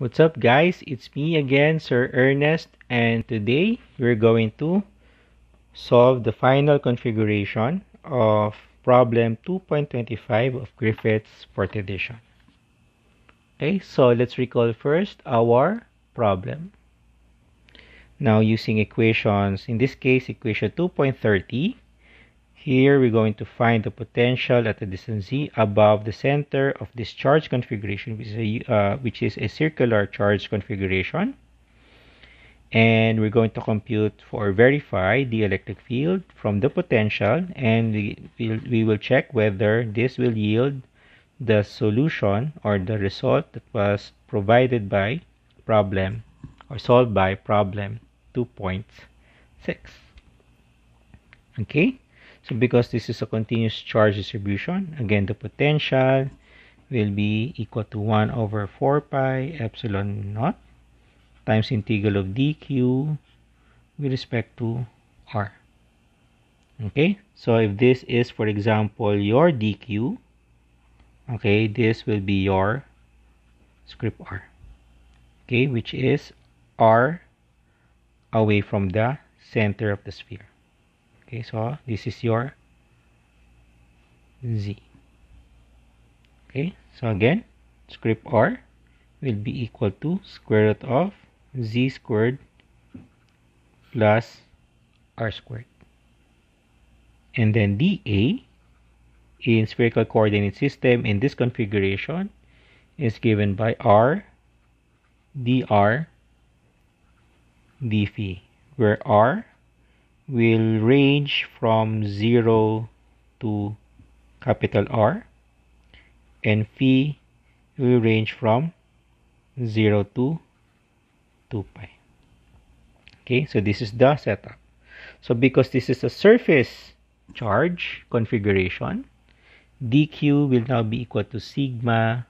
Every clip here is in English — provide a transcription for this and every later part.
What's up guys? It's me again, Sir Ernest, and today we're going to solve the final configuration of problem 2.25 of Griffiths' 4th edition. Okay, so let's recall first our problem. Now using equations, in this case equation 2.30, here we're going to find the potential at a distance z above the center of this charge configuration, which is a, uh, which is a circular charge configuration. And we're going to compute or verify the electric field from the potential and we, we'll, we will check whether this will yield the solution or the result that was provided by problem or solved by problem 2.6. Okay. So because this is a continuous charge distribution, again, the potential will be equal to 1 over 4 pi epsilon naught times integral of dq with respect to r. Okay, so if this is, for example, your dq, okay, this will be your script r, okay, which is r away from the center of the sphere okay so this is your z. Okay so again script r will be equal to square root of z squared plus r squared. And then dA in spherical coordinate system in this configuration is given by r dr dphi where r will range from 0 to capital R and phi will range from 0 to 2 pi. Okay, so this is the setup. So because this is a surface charge configuration, dq will now be equal to sigma,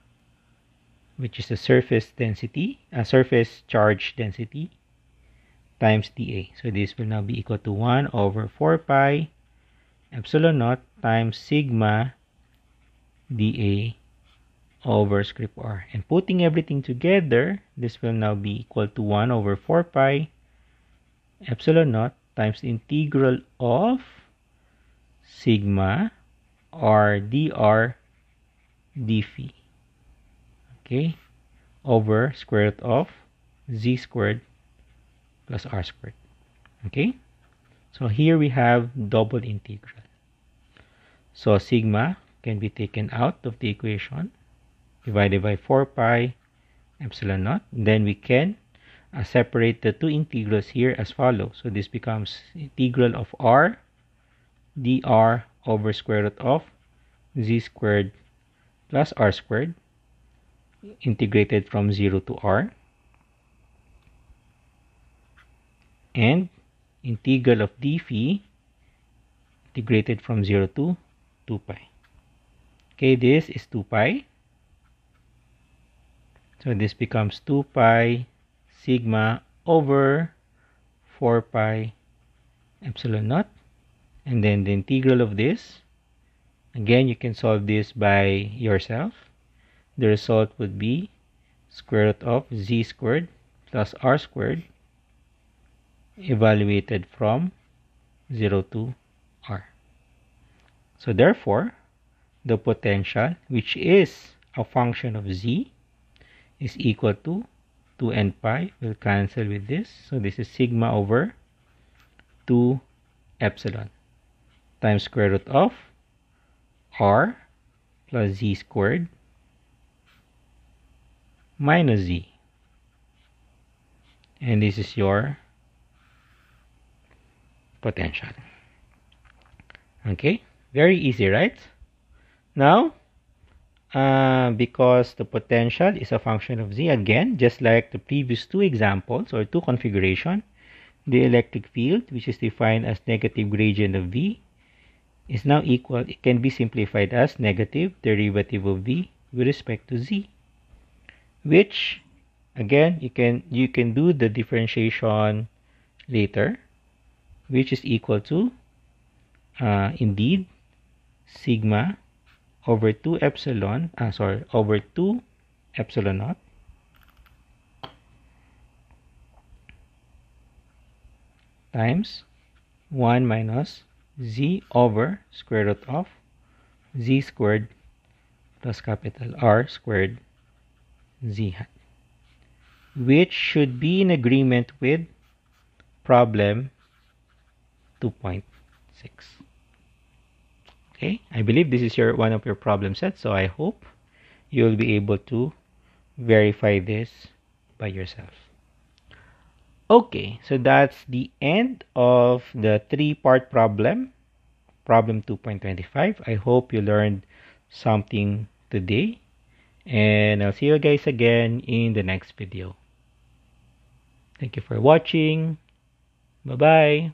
which is the surface density, a surface charge density, times dA. So this will now be equal to 1 over 4 pi epsilon naught times sigma dA over script r. And putting everything together, this will now be equal to 1 over 4 pi epsilon naught times the integral of sigma r dr d phi. Okay, over square root of z squared plus r squared. Okay? So here we have double integral. So sigma can be taken out of the equation divided by 4 pi epsilon naught. Then we can uh, separate the two integrals here as follows. So this becomes integral of r dr over square root of z squared plus r squared integrated from 0 to r and integral of d phi integrated from 0 to 2 pi. Okay, this is 2 pi. So this becomes 2 pi sigma over 4 pi epsilon naught. And then the integral of this, again, you can solve this by yourself. The result would be square root of z squared plus r squared evaluated from 0 to r. So therefore, the potential, which is a function of z, is equal to 2n pi. We'll cancel with this. So this is sigma over 2 epsilon times square root of r plus z squared minus z. And this is your potential. Okay, very easy, right? Now, uh, because the potential is a function of z, again, just like the previous two examples or two configuration, the electric field, which is defined as negative gradient of v, is now equal, it can be simplified as negative derivative of v with respect to z, which, again, you can, you can do the differentiation later which is equal to uh, indeed sigma over 2 epsilon uh, sorry over 2 epsilon naught. Times 1 minus z over square root of z squared plus capital R squared z hat which should be in agreement with problem 2.6 okay? I believe this is your one of your problem sets so I hope you'll be able to verify this by yourself. Okay so that's the end of the three-part problem. Problem 2.25 I hope you learned something today and I'll see you guys again in the next video. Thank you for watching. Bye bye